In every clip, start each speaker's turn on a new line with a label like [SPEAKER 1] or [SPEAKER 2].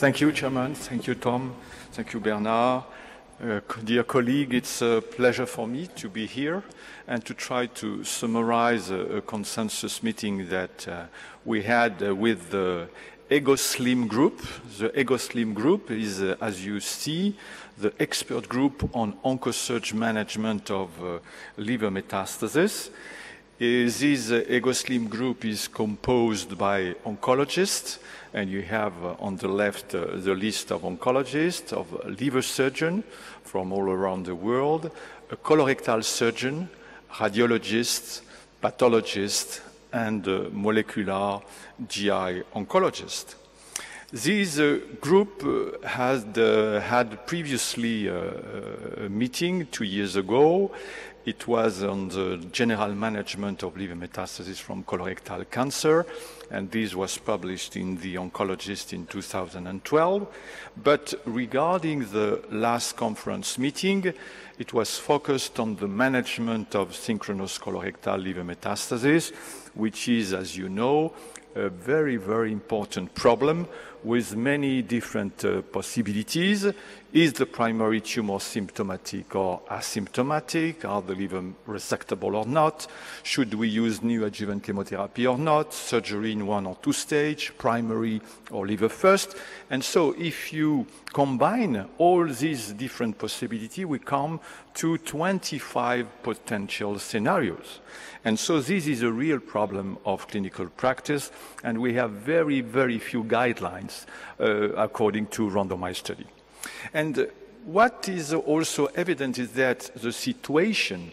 [SPEAKER 1] Thank you, Chairman. Thank you, Tom. Thank you, Bernard. Uh, dear colleague, it's a pleasure for me to be here and to try to summarize a, a consensus meeting that uh, we had uh, with the EgoSlim group. The EgoSlim group is, uh, as you see, the expert group on oncosurge management of uh, liver metastasis. This uh, EgoSlim group is composed by oncologists, and you have uh, on the left uh, the list of oncologists, of liver surgeon from all around the world, a colorectal surgeon, radiologists, pathologists, and uh, molecular GI oncologist. This uh, group uh, had, uh, had previously a meeting two years ago it was on the general management of liver metastasis from colorectal cancer, and this was published in The Oncologist in 2012. But regarding the last conference meeting, it was focused on the management of synchronous colorectal liver metastasis, which is, as you know, a very, very important problem with many different uh, possibilities. Is the primary tumor symptomatic or asymptomatic? Are the liver resectable or not? Should we use neoadjuvant chemotherapy or not? Surgery in one or two stage, primary or liver first? And so if you combine all these different possibilities, we come to 25 potential scenarios. And so this is a real problem of clinical practice, and we have very, very few guidelines uh, according to randomized study. And uh, what is also evident is that the situation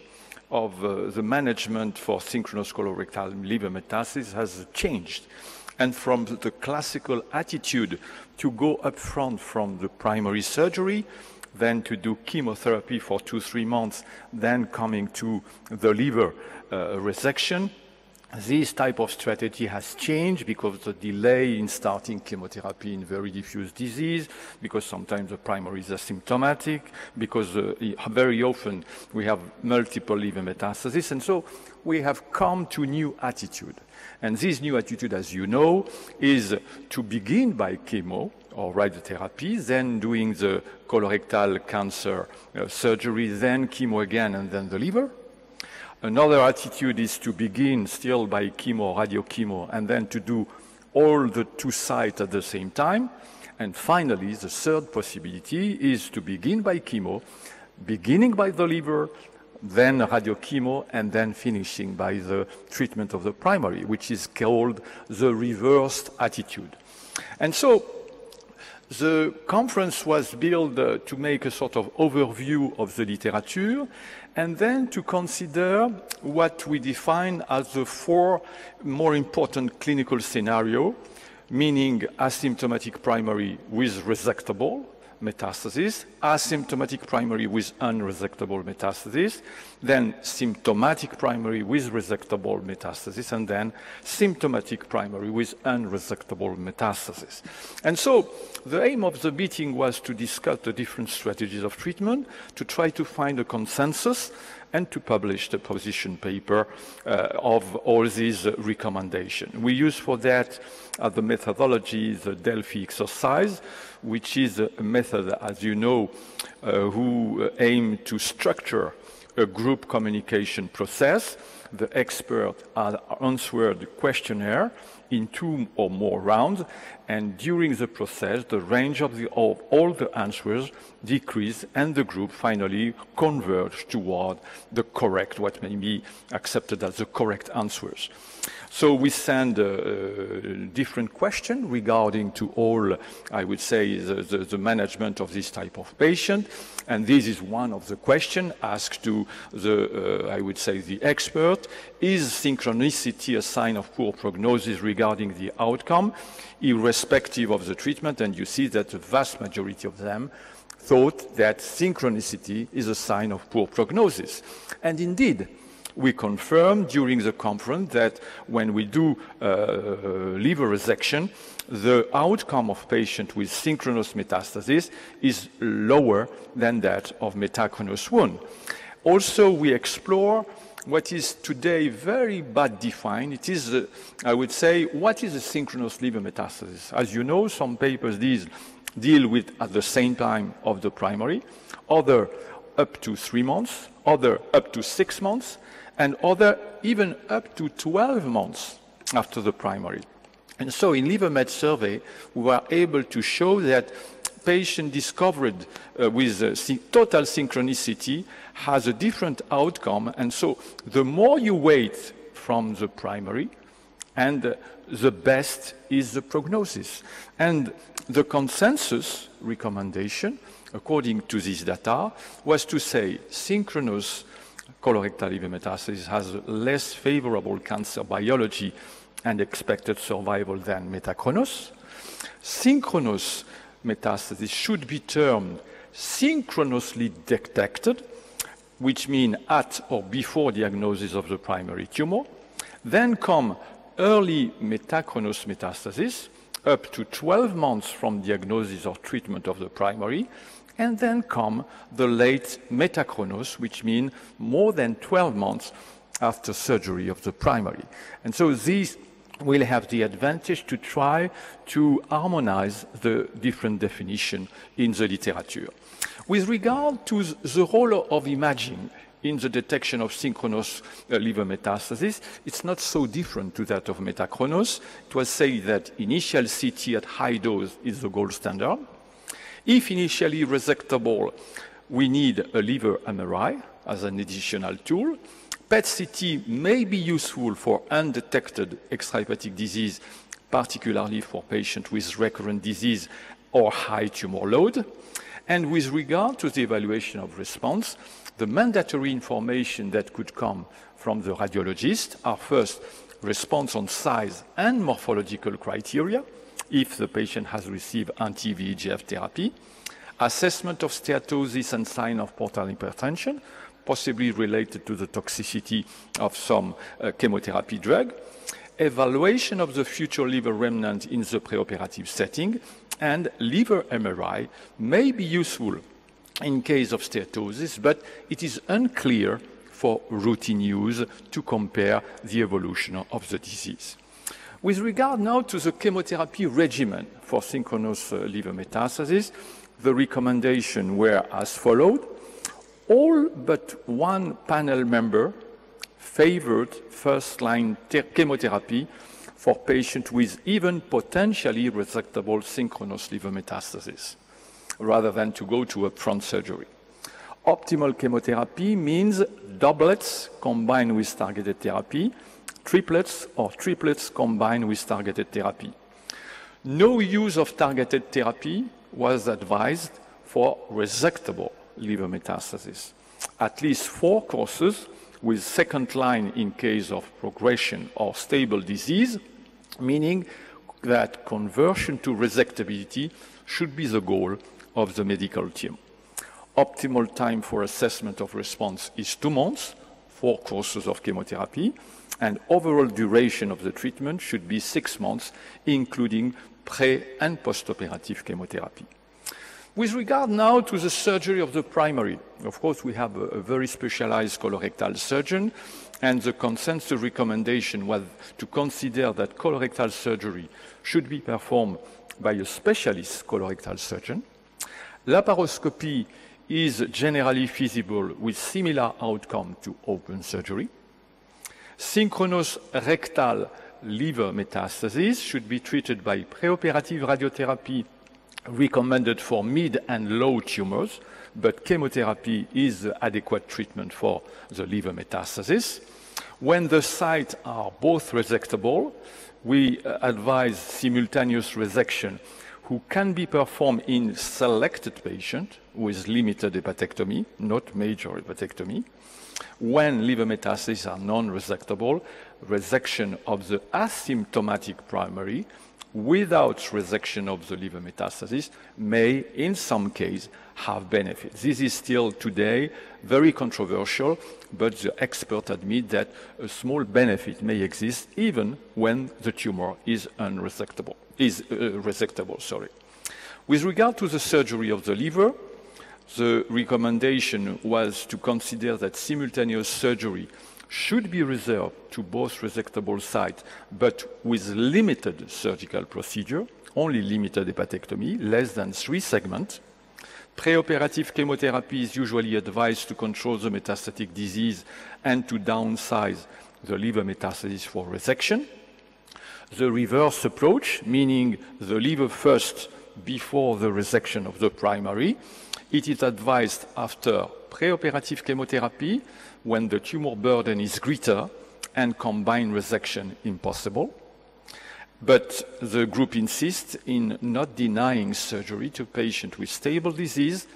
[SPEAKER 1] of uh, the management for synchronous colorectal liver metastasis has changed. And from the classical attitude to go up front from the primary surgery, then to do chemotherapy for two, three months, then coming to the liver uh, resection. This type of strategy has changed because of the delay in starting chemotherapy in very diffuse disease, because sometimes the primary is asymptomatic, because uh, very often we have multiple liver metastasis, and so we have come to new attitude. And this new attitude, as you know, is to begin by chemo or radiotherapy, then doing the colorectal cancer uh, surgery, then chemo again, and then the liver. Another attitude is to begin still by chemo, radiochemo, and then to do all the two sites at the same time. And finally, the third possibility is to begin by chemo, beginning by the liver, then radiochemo, and then finishing by the treatment of the primary, which is called the reversed attitude. And so the conference was built uh, to make a sort of overview of the literature and then to consider what we define as the four more important clinical scenarios, meaning asymptomatic primary with resectable, metastasis, asymptomatic primary with unresectable metastasis, then symptomatic primary with resectable metastasis, and then symptomatic primary with unresectable metastasis. And so the aim of the meeting was to discuss the different strategies of treatment, to try to find a consensus, and to publish the position paper uh, of all these uh, recommendations. We use for that uh, the methodology, the Delphi exercise, which is a method, as you know, uh, who aim to structure a group communication process. The expert answered the questionnaire in two or more rounds, and during the process, the range of, the, of all the answers decreased, and the group finally converged toward the correct, what may be accepted as the correct answers. So we send a, a different question regarding to all, I would say, the, the, the, management of this type of patient. And this is one of the questions asked to the, uh, I would say, the expert. Is synchronicity a sign of poor prognosis regarding the outcome, irrespective of the treatment? And you see that the vast majority of them thought that synchronicity is a sign of poor prognosis. And indeed, we confirmed during the conference that when we do uh, liver resection, the outcome of patients with synchronous metastasis is lower than that of metachronous wound. Also, we explore what is today very bad defined. It is, uh, I would say, what is a synchronous liver metastasis? As you know, some papers, these deal with at the same time of the primary, other up to three months, other up to six months, and other even up to 12 months after the primary. And so in LiverMet survey, we were able to show that patient discovered uh, with uh, total synchronicity has a different outcome. And so the more you wait from the primary, and uh, the best is the prognosis. And the consensus recommendation, according to this data, was to say synchronous colorectal liver metastasis has less favorable cancer biology and expected survival than metachronous. Synchronous metastasis should be termed synchronously detected, which means at or before diagnosis of the primary tumor. Then come early metachronous metastasis, up to 12 months from diagnosis or treatment of the primary, and then come the late metachronous, which means more than 12 months after surgery of the primary. And so these will have the advantage to try to harmonize the different definition in the literature. With regard to the role of imaging in the detection of synchronous uh, liver metastasis, it's not so different to that of metachronous. It was said that initial CT at high dose is the gold standard. If initially resectable, we need a liver MRI as an additional tool. PET-CT may be useful for undetected extrahepatic disease, particularly for patients with recurrent disease or high tumor load. And with regard to the evaluation of response, the mandatory information that could come from the radiologist are first response on size and morphological criteria, if the patient has received anti-VEGF therapy, assessment of steatosis and sign of portal hypertension, possibly related to the toxicity of some uh, chemotherapy drug, evaluation of the future liver remnant in the preoperative setting, and liver MRI may be useful in case of steatosis, but it is unclear for routine use to compare the evolution of the disease. With regard now to the chemotherapy regimen for synchronous uh, liver metastasis, the recommendations were as followed all but one panel member favored first-line chemotherapy for patients with even potentially resectable synchronous liver metastasis, rather than to go to upfront surgery. Optimal chemotherapy means doublets combined with targeted therapy, triplets or triplets combined with targeted therapy. No use of targeted therapy was advised for resectable liver metastasis. At least four courses with second line in case of progression or stable disease, meaning that conversion to resectability should be the goal of the medical team. Optimal time for assessment of response is two months, four courses of chemotherapy, and overall duration of the treatment should be six months, including pre and postoperative chemotherapy. With regard now to the surgery of the primary, of course, we have a, a very specialized colorectal surgeon, and the consensus recommendation was to consider that colorectal surgery should be performed by a specialist colorectal surgeon. Laparoscopy is generally feasible with similar outcome to open surgery. Synchronous rectal liver metastasis should be treated by preoperative radiotherapy recommended for mid and low tumors, but chemotherapy is the adequate treatment for the liver metastasis. When the sites are both resectable, we uh, advise simultaneous resection who can be performed in selected patients with limited hepatectomy, not major hepatectomy. When liver metastases are non-resectable, resection of the asymptomatic primary without resection of the liver metastasis may, in some cases, have benefits. This is still today very controversial, but the experts admit that a small benefit may exist even when the tumor is unresectable, is uh, resectable, sorry. With regard to the surgery of the liver, the recommendation was to consider that simultaneous surgery should be reserved to both resectable sites, but with limited surgical procedure, only limited hepatectomy, less than three segments. Preoperative chemotherapy is usually advised to control the metastatic disease and to downsize the liver metastasis for resection. The reverse approach, meaning the liver first before the resection of the primary, it is advised after preoperative chemotherapy when the tumor burden is greater and combined resection impossible. But the group insists in not denying surgery to patients with stable disease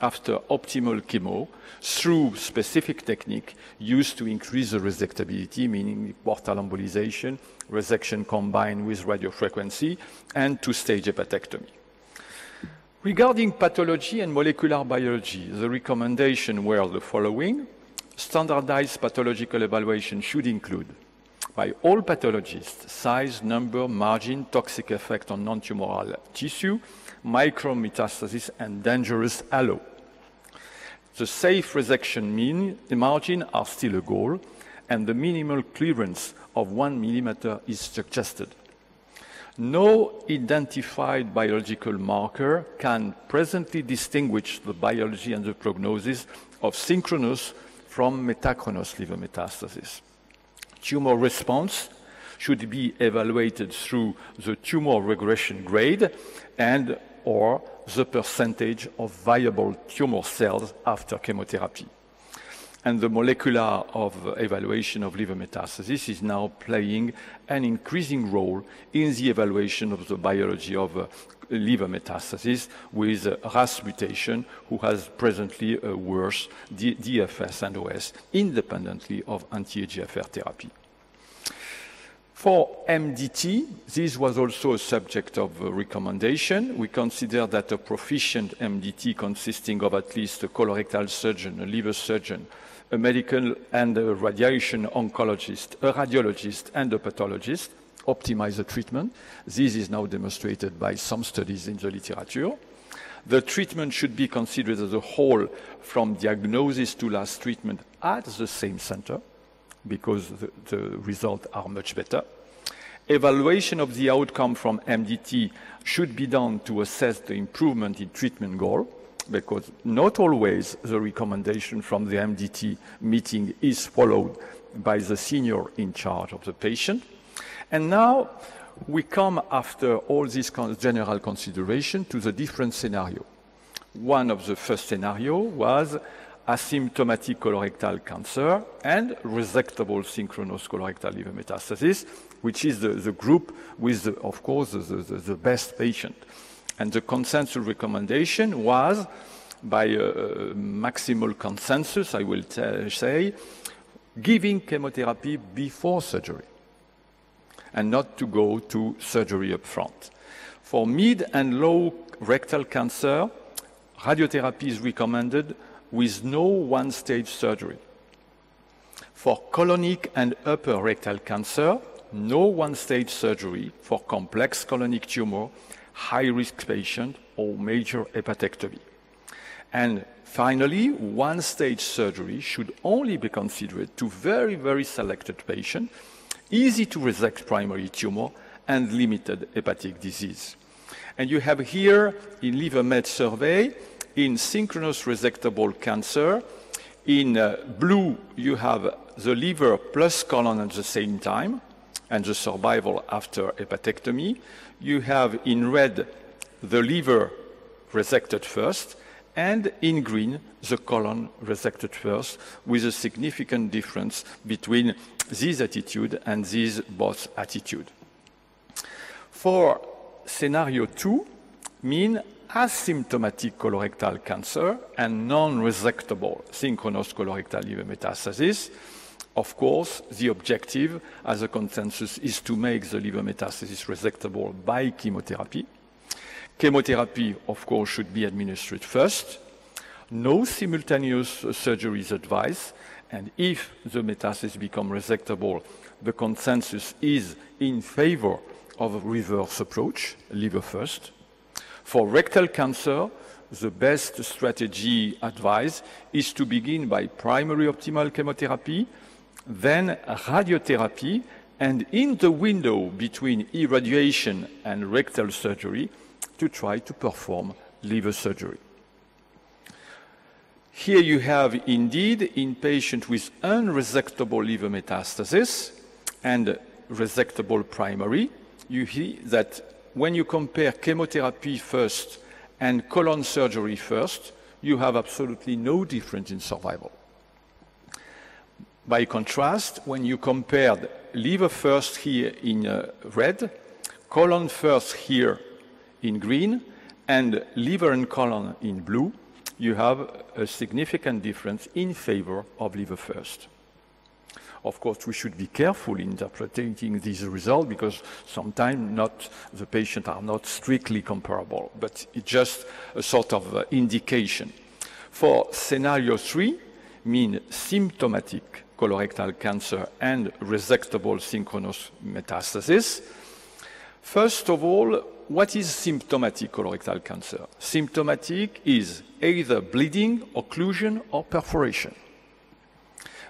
[SPEAKER 1] after optimal chemo through specific technique used to increase the resectability, meaning portal embolization, resection combined with radiofrequency, and two-stage hepatectomy. Regarding pathology and molecular biology, the recommendation were the following. Standardized pathological evaluation should include, by all pathologists, size, number, margin, toxic effect on non-tumoral tissue, micrometastasis, and dangerous halo. The safe resection mean, the margin are still a goal, and the minimal clearance of one millimeter is suggested. No identified biological marker can presently distinguish the biology and the prognosis of synchronous from metachronous liver metastasis. Tumor response should be evaluated through the tumor regression grade and or the percentage of viable tumor cells after chemotherapy. And the molecular of evaluation of liver metastasis is now playing an increasing role in the evaluation of the biology of uh, liver metastasis with uh, RAS mutation, who has presently a worse D DFS and OS independently of anti-EGFR therapy. For MDT, this was also a subject of uh, recommendation. We consider that a proficient MDT consisting of at least a colorectal surgeon, a liver surgeon, a medical and a radiation oncologist, a radiologist, and a pathologist optimize the treatment. This is now demonstrated by some studies in the literature. The treatment should be considered as a whole from diagnosis to last treatment at the same center because the, the results are much better. Evaluation of the outcome from MDT should be done to assess the improvement in treatment goal, because not always the recommendation from the MDT meeting is followed by the senior in charge of the patient. And now we come after all this general consideration to the different scenario. One of the first scenario was asymptomatic colorectal cancer and resectable synchronous colorectal liver metastasis, which is the, the group with, the, of course, the, the, the, best patient. And the consensus recommendation was, by a maximal consensus, I will say, giving chemotherapy before surgery and not to go to surgery up front. For mid and low rectal cancer, radiotherapy is recommended with no one-stage surgery. For colonic and upper rectal cancer, no one-stage surgery for complex colonic tumor, high-risk patient, or major hepatectomy. And finally, one-stage surgery should only be considered to very, very selected patients, easy to resect primary tumor, and limited hepatic disease. And you have here in LiverMet survey in synchronous resectable cancer. In uh, blue, you have the liver plus colon at the same time and the survival after hepatectomy. You have in red the liver resected first, and in green, the colon resected first, with a significant difference between this attitude and this both attitude. For scenario two, mean asymptomatic colorectal cancer and non-resectable synchronous colorectal liver metastasis. Of course, the objective, as a consensus, is to make the liver metastasis resectable by chemotherapy. Chemotherapy, of course, should be administered first. No simultaneous surgery is advised, and if the metastasis become resectable, the consensus is in favor of a reverse approach, liver first. For rectal cancer, the best strategy advised is to begin by primary optimal chemotherapy, then radiotherapy, and in the window between irradiation and rectal surgery to try to perform liver surgery. Here you have indeed in patient with unresectable liver metastasis and resectable primary, you see that when you compare chemotherapy first and colon surgery first, you have absolutely no difference in survival. By contrast, when you compared liver first here in uh, red, colon first here in green, and liver and colon in blue, you have a significant difference in favor of liver first. Of course, we should be careful in interpreting these results because sometimes not the patients are not strictly comparable, but it's just a sort of uh, indication. For scenario three, mean symptomatic colorectal cancer and resectable synchronous metastasis. First of all, what is symptomatic colorectal cancer? Symptomatic is either bleeding, occlusion, or perforation.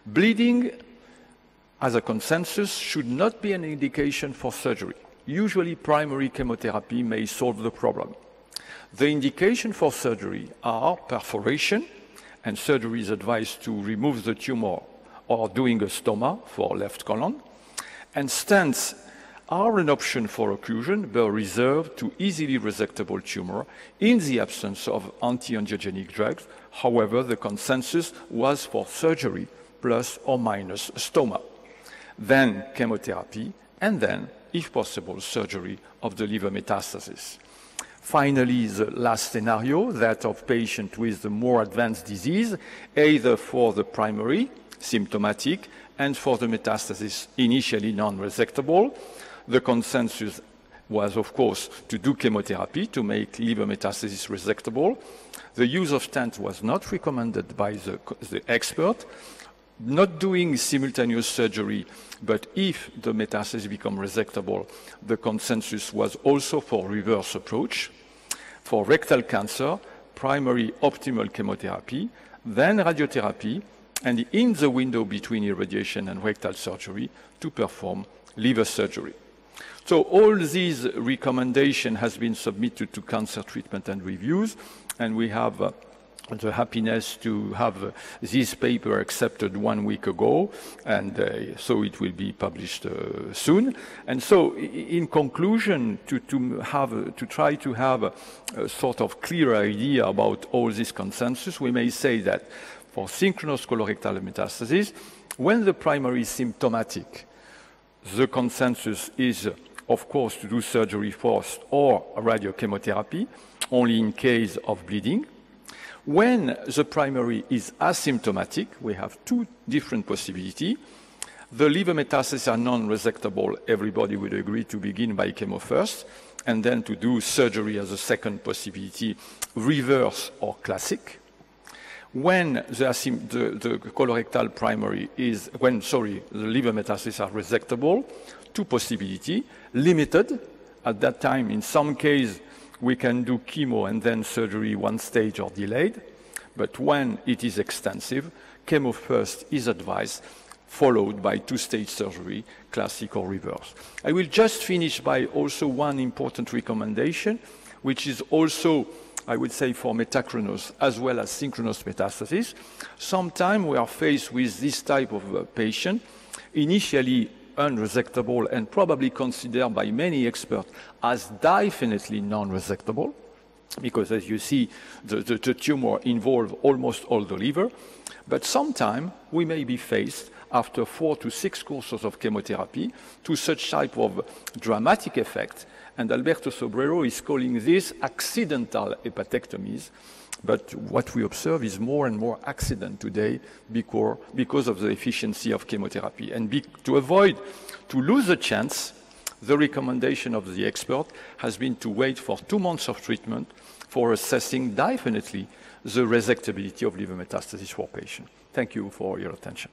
[SPEAKER 1] Bleeding, as a consensus, should not be an indication for surgery. Usually, primary chemotherapy may solve the problem. The indication for surgery are perforation, and surgery is advised to remove the tumor or doing a stoma for left colon, and stents are an option for occlusion, but reserved to easily resectable tumor in the absence of anti-angiogenic drugs. However, the consensus was for surgery plus or minus stoma, then chemotherapy, and then, if possible, surgery of the liver metastasis. Finally, the last scenario, that of patient with the more advanced disease, either for the primary, symptomatic, and for the metastasis initially non-resectable. The consensus was, of course, to do chemotherapy to make liver metastasis resectable. The use of stent was not recommended by the, the expert. Not doing simultaneous surgery, but if the metastasis become resectable, the consensus was also for reverse approach. For rectal cancer, primary optimal chemotherapy, then radiotherapy, and in the window between irradiation and rectal surgery to perform liver surgery. So all these recommendations has been submitted to cancer treatment and reviews, and we have uh, the happiness to have uh, this paper accepted one week ago, and uh, so it will be published uh, soon. And so, in conclusion, to, to, have, to try to have a, a sort of clear idea about all this consensus, we may say that for synchronous colorectal metastasis, when the primary is symptomatic, the consensus is, of course, to do surgery first or radiochemotherapy, only in case of bleeding. When the primary is asymptomatic, we have two different possibilities. The liver metastases are non-resectable. Everybody would agree to begin by chemo first, and then to do surgery as a second possibility, reverse or classic. When the, the, the colorectal primary is, when, sorry, the liver metastases are resectable, two possibilities, limited, at that time, in some case, we can do chemo and then surgery one stage or delayed. But when it is extensive, chemo first is advised, followed by two-stage surgery, classic or reverse. I will just finish by also one important recommendation, which is also, I would say, for metachronous as well as synchronous metastasis. Sometimes we are faced with this type of uh, patient, initially unresectable and probably considered by many experts as definitely non-resectable, because as you see, the, the, the tumor involves almost all the liver. But sometimes we may be faced after four to six courses of chemotherapy to such type of dramatic effect. And Alberto Sobrero is calling this accidental hepatectomies, but what we observe is more and more accident today because, of the efficiency of chemotherapy. And to avoid to lose a chance, the recommendation of the expert has been to wait for two months of treatment for assessing definitely the resectability of liver metastasis for patients. Thank you for your attention.